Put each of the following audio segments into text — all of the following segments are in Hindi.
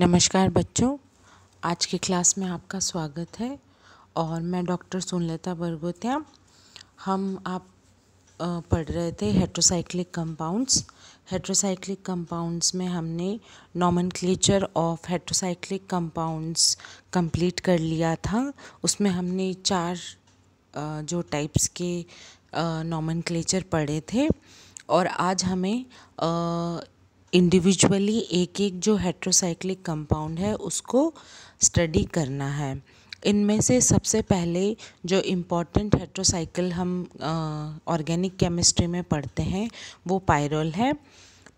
नमस्कार बच्चों, आज की क्लास में आपका स्वागत है और मैं डॉक्टर सुनलता बरगोत्या। हम आप पढ़ रहे थे हेट्रोसाइक्लिक कंपाउंड्स। हेट्रोसाइक्लिक कंपाउंड्स में हमने नॉमन ऑफ़ हेट्रोसाइक्लिक कंपाउंड्स कंप्लीट कर लिया था। उसमें हमने चार जो टाइप्स के नॉमन पढ़े थे। और आज हमें इंडिविजुअली एक एक जो हेट्रोसाइक्लिक कंपाउंड है उसको स्टडी करना है। इनमें से सबसे पहले जो इंपॉर्टेंट हेट्रोसाइकिल हम ऑर्गेनिक केमिस्ट्री में पढ़ते हैं वो पायरोल है।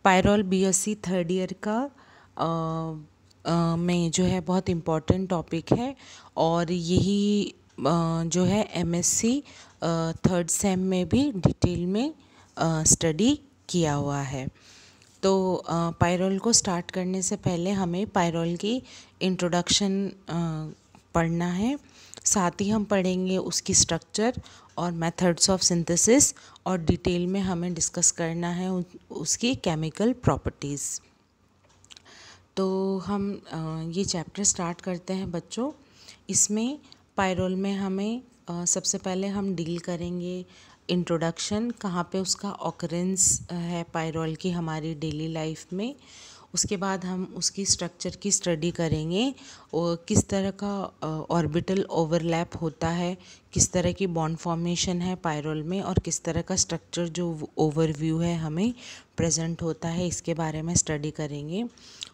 पायरोल बीएससी थर्ड ईयर का आ, आ, में जो है बहुत इंपॉर्टेंट टॉपिक है और यही जो है एमएससी थर्ड सेम में भी डिटेल में स्टडी किया हुआ है। तो पायरोल को स्टार्ट करने से पहले हमें पायरोल की इंट्रोडक्शन पढ़ना है। साथ ही हम पढ़ेंगे उसकी स्ट्रक्चर और मेथड्स ऑफ़ सिंथेसिस और डिटेल में हमें डिस्कस करना है उसकी केमिकल प्रॉपर्टीज़ तो हम ये चैप्टर स्टार्ट करते हैं बच्चों। इसमें पायरोल में हमें सबसे पहले हम डील करेंगे इंट्रोडक्शन कहाँ पे उसका ऑकरेंस है पायरोल की हमारी डेली लाइफ में। उसके बाद हम उसकी स्ट्रक्चर की स्टडी करेंगे, और किस तरह का ऑर्बिटल ओवरलैप होता है, किस तरह की बॉन्ड फॉर्मेशन है पायरोल में, और किस तरह का स्ट्रक्चर जो ओवरव्यू है हमें प्रेजेंट होता है, इसके बारे में स्टडी करेंगे।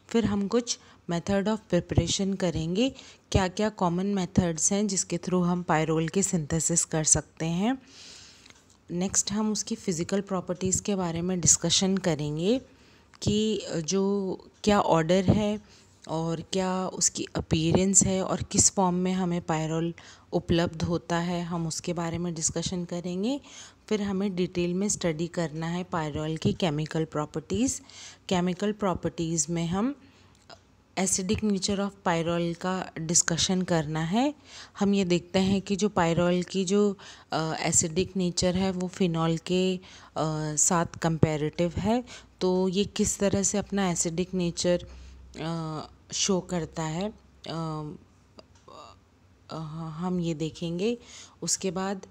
फिर हम कुछ मेथड ऑफ़ प्रिपरेशन करेंगे क्या क्या कॉमन मेथड्स हैं जिसके थ्रू हम पायरोल के सिंथेसिस कर सकते हैं। नेक्स्ट हम उसकी फ़िज़िकल प्रॉपर्टीज़ के बारे में डिस्कशन करेंगे कि जो क्या ऑर्डर है और क्या उसकी अपीयरेंस है और किस फॉर्म में हमें पायरोल उपलब्ध होता है, हम उसके बारे में डिस्कशन करेंगे। फिर हमें डिटेल में स्टडी करना है पायरोल की केमिकल प्रॉपर्टीज़ केमिकल प्रॉपर्टीज़ में हम एसिडिक नेचर ऑफ़ पायरोल का डिस्कशन करना है। हम ये देखते हैं कि जो पायरोल की जो एसिडिक नेचर है वो फिनॉल के आ, साथ कंपैरेटिव है। तो ये किस तरह से अपना एसिडिक नेचर शो करता है आ, आ, हम ये देखेंगे। उसके बाद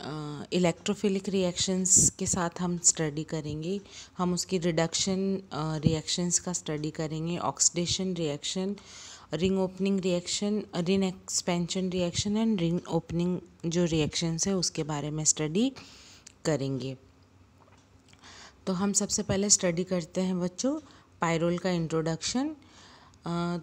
इलेक्ट्रोफिलिक रिएक्शंस के साथ हम स्टडी करेंगे। हम उसकी रिडक्शन रिएक्शंस का स्टडी करेंगे। Oxidation reaction ring opening reaction ring expansion reaction and ring opening जो रिएक्शंस है उसके बारे में स्टडी करेंगे। तो हम सबसे पहले स्टडी करते हैं बच्चों पायरोल का इंट्रोडक्शन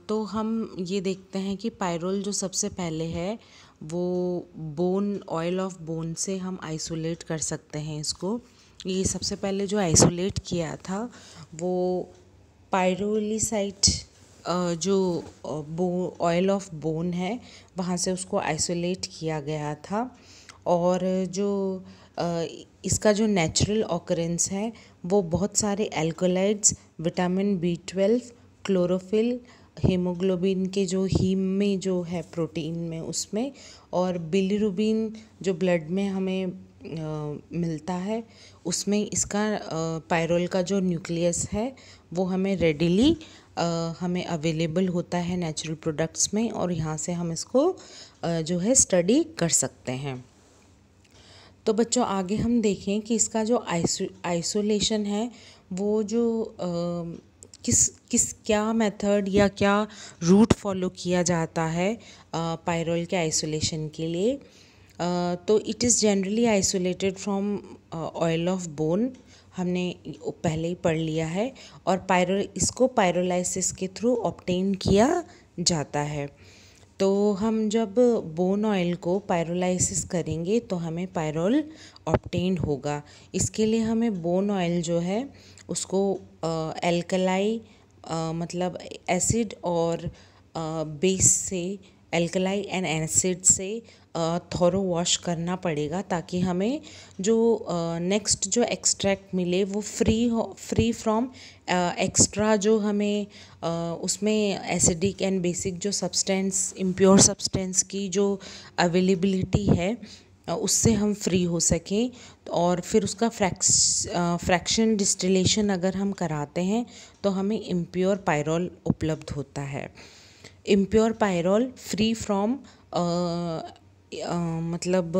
तो हम ये देखते हैं कि पायरोल जो सबसे पहले है वो बोन ऑयल ऑफ़ बोन से हम आइसोलेट कर सकते हैं इसको। ये सबसे पहले जो आइसोलेट किया था, वो पायरोलीसाइट जो बो ऑयल ऑफ़ बोन है, वहाँ से उसको आइसोलेट किया गया था। और जो इसका जो नेचुरल ऑकरेंस है, वो बहुत सारे alkaloids vitamin B twelve chlorophyll haemoglobin के जो हीम में जो है प्रोटीन में उसमें और बिलीरुबिन जो ब्लड में हमें मिलता है, उसमें इसका पायरोल का जो न्यूक्लियस है वो हमें रेडिली हमें अवेलेबल होता है नेचुरल प्रोडक्ट्स में और यहाँ से हम इसको जो है स्टडी कर सकते हैं। तो बच्चों आगे हम देखें कि इसका जो आइसो, आइसोलेशन है वो जो किस किस क्या मेथड या क्या रूट फॉलो किया जाता है पायरोल के आइसोलेशन के लिए? तो it is generally isolated from oil of bone हमने पहले ही पढ़ लिया है और पायरो इसको पायरोलाइसिस के थ्रू ऑप्टेन किया जाता है। तो हम जब बोन ऑयल को पायरोलाइसिस करेंगे तो हमें पायरोल ऑप्टेन होगा। इसके लिए हमें बोन ऑयल जो है, उसको एल्कलाई मतलब एसिड और बेस से एल्कलाई एंड एसिड से थोरो वॉश करना पड़ेगा ताकि हमें जो नेक्स्ट जो एक्सट्रैक्ट मिले वो फ्री हो फ्री फ्रॉम एक्स्ट्रा जो हमें उसमें एसिडिक एंड बेसिक जो सब्सटेंस इम्प्योर सब्सटेंस की जो अवेलेबिलिटी है उससे हम फ्री हो सकें। और फिर उसका फ्रैक्स फ्रैक्शन डिस्टिलेशन अगर हम कराते हैं तो हमें इम्प्योर पायरोल उपलब्ध होता है। इम्प्योर पायरोल फ्री फ्रॉम मतलब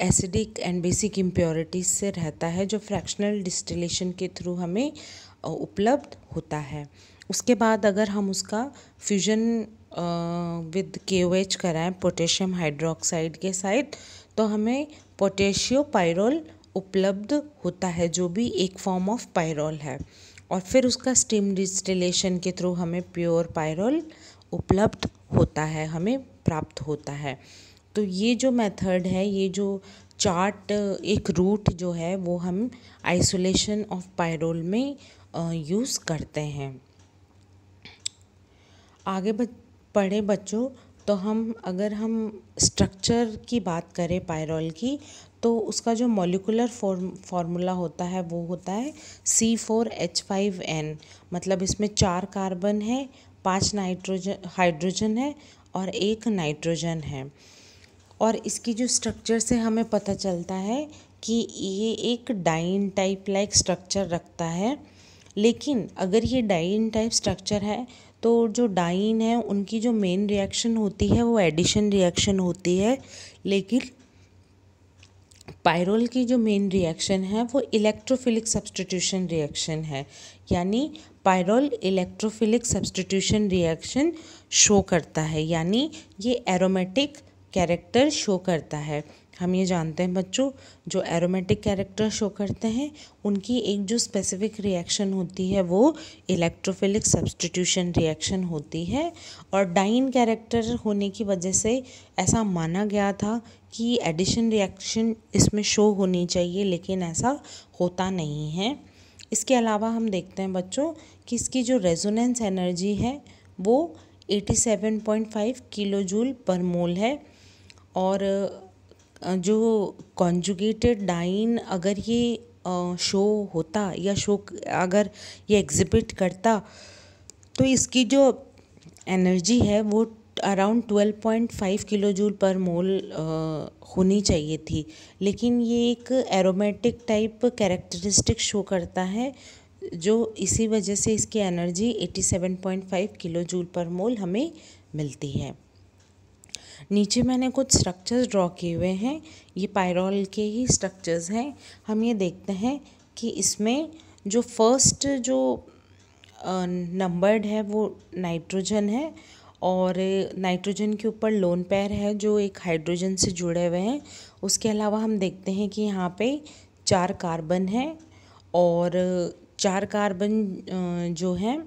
एसिडिक एंड बेसिक इम्प्योरिटीज से रहता है, जो फ्रैक्शनल डिस्टिलेशन के थ्रू हमें उपलब्ध होता है। उसके बाद अगर हम उसका fusion with K O H कराएँ पोटेशियम हाइड्रोक्साइड के साइड तो हमें पोटेशियो पायरोल उपलब्ध होता है, जो भी एक फॉर्म ऑफ़ पायरोल है। और फिर उसका स्टीम डिस्टिलेशन के थ्रू हमें प्योर पायरोल उपलब्ध होता है, हमें प्राप्त होता है। तो ये जो मेथड है, ये जो चार्ट, एक रूट जो है, वो हम आइसोलेशन ऑफ़ पायरोल में यूज़ करते हैं। आगे पढ़े बच्चों तो हम, अगर हम स्ट्रक्चर की बात करें पायरोल की तो उसका जो मॉलिकुलर फॉर्म, फार्मूला होता है, वो होता है C four H five N मतलब इसमें चार कार्बन है पाँच नाइट्रोजन, हाइड्रोजन है और एक नाइट्रोजन है। और इसकी जो स्ट्रक्चर से हमें पता चलता है कि ये एक डाइन टाइप लाइक स्ट्रक्चर रखता है। लेकिन अगर ये डाइन टाइप स्ट्रक्चर है तो जो डाइन है, उनकी जो मेन रिएक्शन होती है, वो एडिशन रिएक्शन होती है। लेकिन पायरोल की जो मेन रिएक्शन है, वो इलेक्ट्रोफिलिक सब्सटीट्यूशन रिएक्शन है। यानी pyrrole electrophilic substitution reaction show करता है। यानी ये एरोमेटिक कैरेक्टर शो करता है। हम ये जानते हैं बच्चों, जो एरोमेटिक कैरेक्टर शो करते हैं, उनकी एक जो स्पेसिफिक रिएक्शन होती है, वो इलेक्ट्रोफिलिक सब्सटीट्यूशन रिएक्शन होती है। और डाइन कैरेक्टर होने की वजह से ऐसा माना गया था कि एडिशन रिएक्शन इसमें शो होनी चाहिए, लेकिन ऐसा होता नहीं है। इसके अलावा हम देखते हैं बच्चों, कि इसकी जो रेजोनेंस एनर्जी है, वो 87.5 किलो जूल पर मोल है। और जो कॉन्जुगेटेड डाइन अगर ये शो होता या शो अगर ये एग्जिबिट करता तो इसकी जो एनर्जी है वो around twelve point five kilo joule पर मोल होनी चाहिए थी। लेकिन ये एक एरोमेटिक टाइप कैरेक्टरिस्टिक शो करता है, जो इसी वजह से इसकी energy eighty seven point five kilo joule पर मोल हमें मिलती है। नीचे मैंने कुछ स्ट्रक्चर्स ड्रॉ किए हुए हैं। ये पायरोल के ही स्ट्रक्चर्स हैं। हम ये देखते हैं कि इसमें जो फ़र्स्ट जो नंबर्ड है वो नाइट्रोजन है और नाइट्रोजन के ऊपर लोन पैर है जो एक हाइड्रोजन से जुड़े हुए हैं। उसके अलावा हम देखते हैं कि यहाँ पे चार कार्बन है और चार कार्बन जो हैं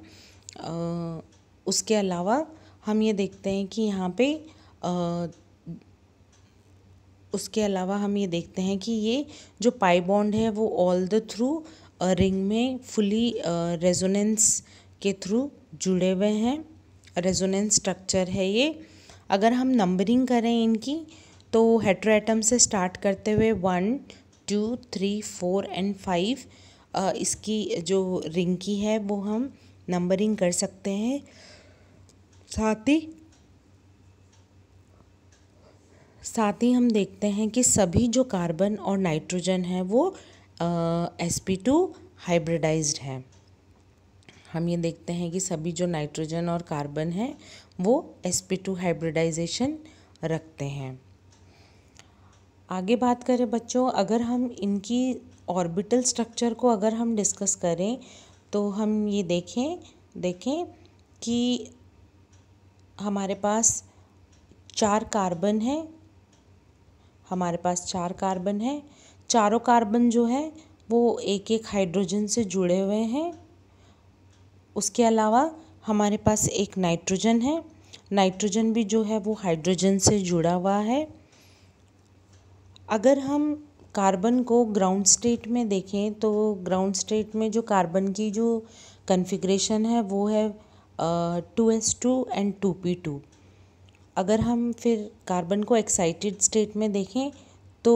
उसके अलावा हम ये देखते हैं कि यहाँ पे उसके अलावा हम ये देखते हैं कि ये जो पाई बॉन्ड है वो ऑल द थ्रू रिंग में फुली रेजोनेंस के थ्रू जुड़े हुए हैं। रेजोनेंस स्ट्रक्चर है ये। अगर हम नंबरिंग करें इनकी तो हेट्रोएटम से स्टार्ट करते हुए one two three four and five इसकी जो रिंग की है, वो हम नंबरिंग कर सकते हैं। साथ ही साथ ही हम देखते हैं कि सभी जो कार्बन और नाइट्रोजन है, वो एस पी टू हाइब्रिडाइज्ड है। हम ये देखते हैं कि सभी जो नाइट्रोजन और कार्बन है, वो एस पी टू हाइब्रिडाइजेशन रखते हैं। आगे बात करें बच्चों, अगर हम इनकी ऑर्बिटल स्ट्रक्चर को अगर हम डिस्कस करें तो हम ये देखें देखें कि हमारे पास चार कार्बन है हमारे पास चार कार्बन है। चारों कार्बन जो है, वो एक एक हाइड्रोजन से जुड़े हुए हैं। उसके अलावा हमारे पास एक नाइट्रोजन है। नाइट्रोजन भी जो है, वो हाइड्रोजन से जुड़ा हुआ है। अगर हम कार्बन को ग्राउंड स्टेट में देखें तो ग्राउंड स्टेट में जो कार्बन की जो कन्फिग्रेशन है, वो है two S two and two P two. अगर हम फिर कार्बन को एक्साइटेड स्टेट में देखें तो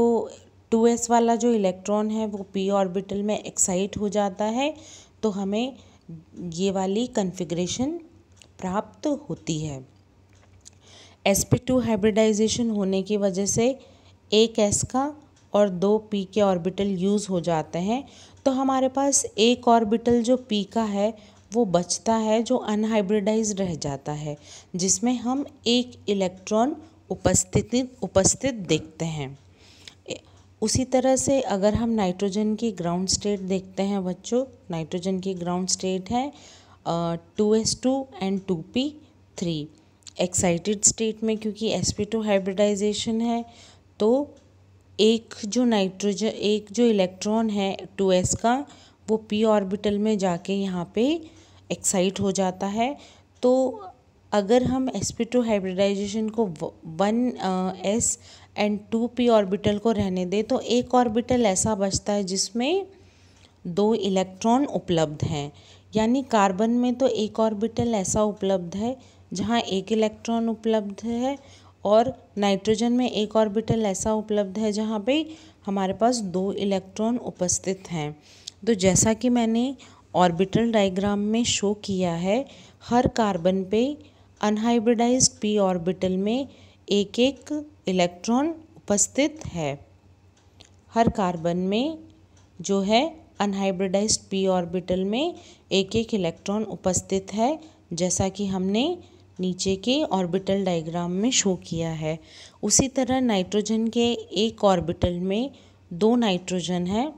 टू एस वाला जो इलेक्ट्रॉन है, वो पी ऑर्बिटल में एक्साइट हो जाता है तो हमें ये वाली कन्फिग्रेशन प्राप्त होती है। एस पी टू हाइब्रिडाइजेशन होने की वजह से एक एस का और दो पी के ऑर्बिटल यूज़ हो जाते हैं। तो हमारे पास एक ऑर्बिटल जो पी का है वो बचता है जो अनहाइब्रिडाइज रह जाता है, जिसमें हम एक इलेक्ट्रॉन उपस्थिति, उपस्थित देखते हैं। उसी तरह से अगर हम नाइट्रोजन की ग्राउंड स्टेट देखते हैं बच्चों नाइट्रोजन की ग्राउंड स्टेट है two S two and two P three excited state में क्योंकि एस पी टू हाइब्रिडाइजेशन है तो एक जो नाइट्रोजन एक जो इलेक्ट्रॉन है टू एस का, वो पी ऑर्बिटल में जाके यहाँ पे एक्साइट हो जाता है तो अगर हम एस पी टू हाइब्रिडाइजेशन को one S and two P orbital को रहने दें तो एक ऑर्बिटल ऐसा बचता है जिसमें दो इलेक्ट्रॉन उपलब्ध हैं। यानी कार्बन में तो एक ऑर्बिटल ऐसा उपलब्ध है, जहाँ एक इलेक्ट्रॉन उपलब्ध है और नाइट्रोजन में एक ऑर्बिटल ऐसा उपलब्ध है, जहाँ पे हमारे पास दो इलेक्ट्रॉन उपस्थित हैं। तो जैसा कि मैंने ऑर्बिटल डायग्राम में शो किया है। हर कार्बन पे अनहाइब्रिडाइज्ड पी ऑर्बिटल में एक एक इलेक्ट्रॉन उपस्थित है। हर कार्बन में जो है अनहाइब्रिडाइज्ड पी ऑर्बिटल में एक एक इलेक्ट्रॉन उपस्थित है, जैसा कि हमने नीचे के ऑर्बिटल डायग्राम में शो किया है। उसी तरह नाइट्रोजन के एक ऑर्बिटल में दो नाइट्रोजन है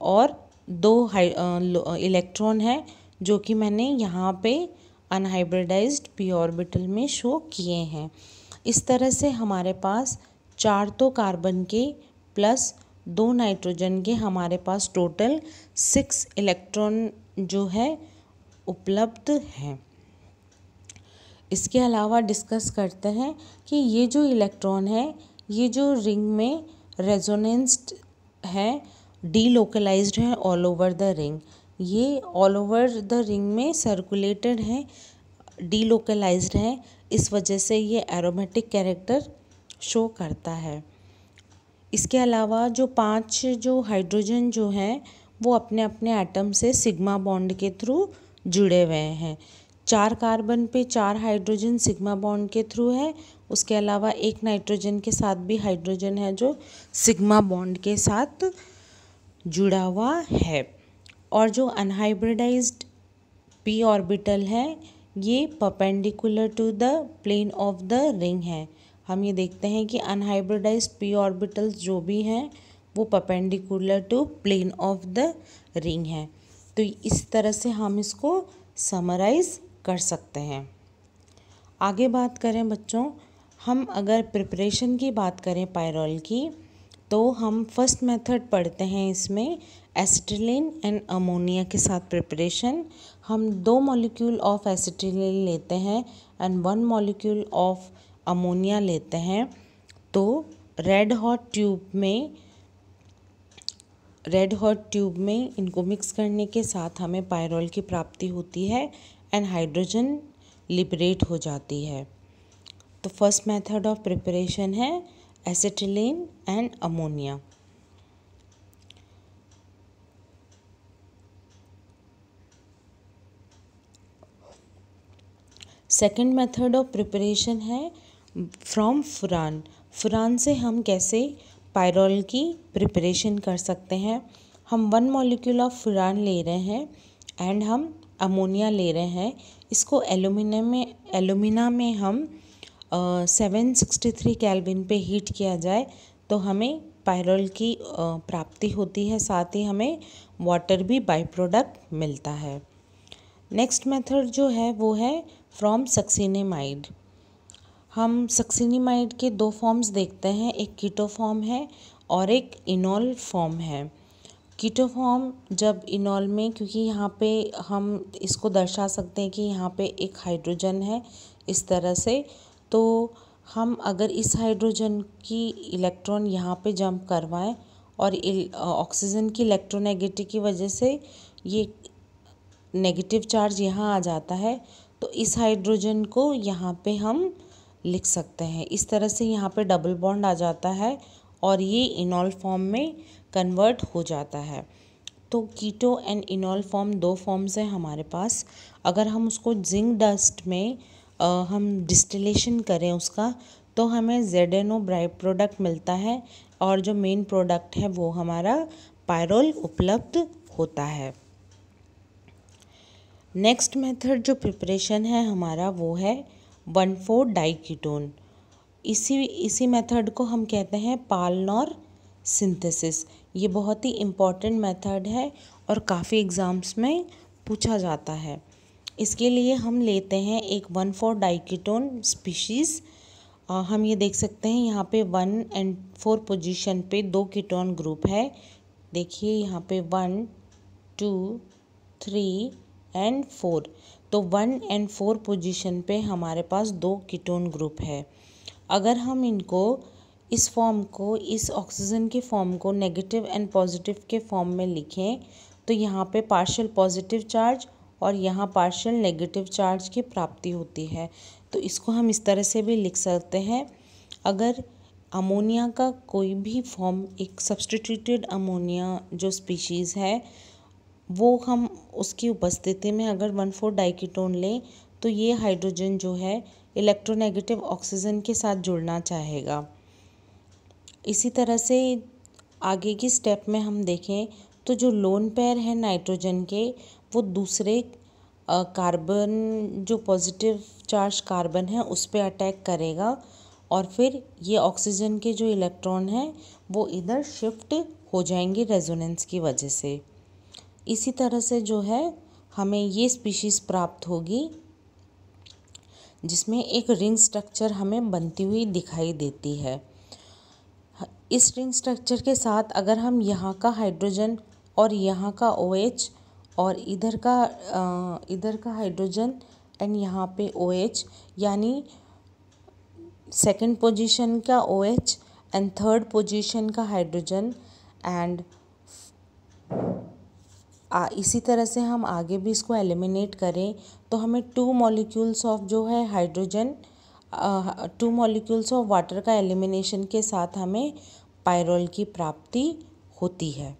और दो इलेक्ट्रॉन है, जो कि मैंने यहाँ पे अनहाइब्रिडाइज्ड पी ऑर्बिटल में शो किए हैं। इस तरह से हमारे पास चार तो कार्बन के प्लस दो नाइट्रोजन के हमारे पास टोटल सिक्स इलेक्ट्रॉन जो है, उपलब्ध हैं। इसके अलावा डिस्कस करते हैं कि ये जो इलेक्ट्रॉन है, ये जो रिंग में रेजोनेंस्ड है डीलोकलाइज्ड है ऑल ओवर द रिंग ये ऑल ओवर द रिंग में सर्कुलेटेड है डीलोकलाइज्ड है, इस वजह से ये एरोमेटिक कैरेक्टर शो करता है। इसके अलावा जो पाँच जो हाइड्रोजन जो हैं, वो अपने अपने एटम से सिग्मा बॉन्ड के थ्रू जुड़े हुए हैं। चार कार्बन पे चार हाइड्रोजन सिग्मा बॉन्ड के थ्रू है। उसके अलावा एक नाइट्रोजन के साथ भी हाइड्रोजन है जो सिग्मा बॉन्ड के साथ जुड़ा हुआ है। और जो अनहाइब्रिडाइज्ड पी ऑर्बिटल है, ये perpendicular to the plane of the ring है। हम ये देखते हैं कि अनहाइब्रिडाइज्ड पी ऑर्बिटल्स जो भी हैं, वो perpendicular to plane of the ring है। तो इस तरह से हम इसको समराइज़ कर सकते हैं। आगे बात करें बच्चों, हम अगर प्रिपरेशन की बात करें पायरोल की तो हम फ़र्स्ट मेथड पढ़ते हैं इसमें एसिटिलीन एंड अमोनिया के साथ प्रिपरेशन हम दो मॉलिक्यूल ऑफ़ एसिटिलीन लेते हैं and one molecule of ammonia लेते हैं. तो रेड हॉट ट्यूब में रेड हॉट ट्यूब में इनको मिक्स करने के साथ हमें पायरोल की प्राप्ति होती है एंड हाइड्रोजन लिबरेट हो जाती है. तो फ़र्स्ट मेथड ऑफ़ प्रिपरेशन है. Acetylene and ammonia second method of preparation है फ्रॉम फुरान फुरान से हम कैसे पायरोल की प्रिपरेशन कर सकते हैं? हम वन मॉलिक्यूल ऑफ़ फुरान ले रहे हैं एंड हम अमोनिया ले रहे हैं। इसको एलुमिनियम में एलुमिना में हम सेवन सिक्सटी थ्री कैलविन पे हीट किया जाए तो हमें पायरोल की प्राप्ति होती है, साथ ही हमें वाटर भी बाई प्रोडक्ट मिलता है। नेक्स्ट मेथड जो है, वो है फ्रॉम सक्सीनेमाइड हम सक्सीनीमाइड के दो फॉर्म्स देखते हैं, एक कीटो फॉर्म है और एक इनॉल फॉर्म है। कीटोफॉर्म जब इनॉल में, क्योंकि यहाँ पे हम इसको दर्शा सकते हैं कि यहाँ पे एक हाइड्रोजन है, इस तरह से तो हम अगर इस हाइड्रोजन की इलेक्ट्रॉन यहाँ पे जंप करवाएँ और ऑक्सीजन की इलेक्ट्रोनेगेटिव की वजह से ये नेगेटिव चार्ज यहाँ आ जाता है तो इस हाइड्रोजन को यहाँ पे हम लिख सकते हैं। इस तरह से यहाँ पे डबल बॉन्ड आ जाता है और ये इनॉल फॉर्म में कन्वर्ट हो जाता है। तो कीटो एंड इनॉल फॉर्म दो फॉर्म्स हैं हमारे पास। अगर हम उसको जिंक डस्ट में हम डिस्टिलेशन करें उसका तो हमें Z N O by product मिलता है और जो मेन प्रोडक्ट है वो हमारा पायरोल उपलब्ध होता है। नेक्स्ट मेथड जो प्रिपरेशन है हमारा वो है वन फोर डाइकीटोन इसी इसी मेथड को हम कहते हैं पालनौर सिंथेसिस ये बहुत ही इंपॉर्टेंट मेथड है और काफ़ी एग्ज़ाम्स में पूछा जाता है। इसके लिए हम लेते हैं एक वन फोर डाइकीटोन स्पीशीज़। हम ये देख सकते हैं यहाँ पे वन एंड फोर पोजीशन पे दो कीटोन ग्रुप है। देखिए यहाँ पे one, two, three and four. तो वन एंड फोर पोजीशन पे हमारे पास दो कीटोन ग्रुप है। अगर हम इनको इस फॉर्म को, इस ऑक्सीजन के फॉर्म को नेगेटिव एंड पॉजिटिव के फॉर्म में लिखें तो यहाँ पे पार्शियल पॉजिटिव चार्ज और यहाँ पार्शियल नेगेटिव चार्ज की प्राप्ति होती है। तो इसको हम इस तरह से भी लिख सकते हैं। अगर अमोनिया का कोई भी फॉर्म एक सब्सटीट्यूटेड अमोनिया जो स्पीशीज़ है, वो हम उसकी उपस्थिति में अगर वन फोर डाइकीटोन लें तो ये हाइड्रोजन जो है इलेक्ट्रोनेगेटिव ऑक्सीजन के साथ जुड़ना चाहेगा। इसी तरह से आगे की स्टेप में हम देखें तो जो लोन पेयर है नाइट्रोजन के वो दूसरे कार्बन जो पॉजिटिव चार्ज कार्बन है, उस पर अटैक करेगा और फिर ये ऑक्सीजन के जो इलेक्ट्रॉन हैं, वो इधर शिफ्ट हो जाएँगे रेजोनेंस की वजह से। इसी तरह से जो है, हमें ये स्पीशीज़ प्राप्त होगी, जिसमें एक रिंग स्ट्रक्चर हमें बनती हुई दिखाई देती है। इस रिंग स्ट्रक्चर के साथ अगर हम यहाँ का हाइड्रोजन और यहाँ का ओ OH और इधर का इधर का हाइड्रोजन एंड यहाँ पे ओ OH यानी सेकंड पोजीशन का O OH and third position का हाइड्रोजन एंड इसी तरह से हम आगे भी इसको एलिमिनेट करें तो हमें टू मॉलिक्यूल्स ऑफ़ जो है hydrogen two molecules of water का एलिमिनेशन के साथ हमें पायरोल की प्राप्ति होती है।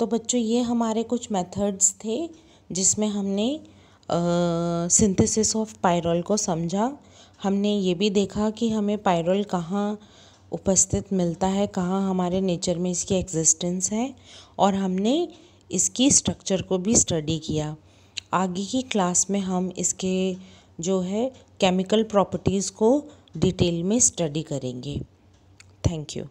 तो बच्चों, ये हमारे कुछ मेथड्स थे जिसमें हमने सिंथेसिस ऑफ़ पायरोल को समझा। हमने ये भी देखा कि हमें पायरोल कहाँ उपस्थित मिलता है, कहाँ हमारे नेचर में इसकी एग्जिस्टेंस है और हमने इसकी स्ट्रक्चर को भी स्टडी किया। आगे की क्लास में हम इसके जो है केमिकल प्रॉपर्टीज़ को डिटेल में स्टडी करेंगे। Thank you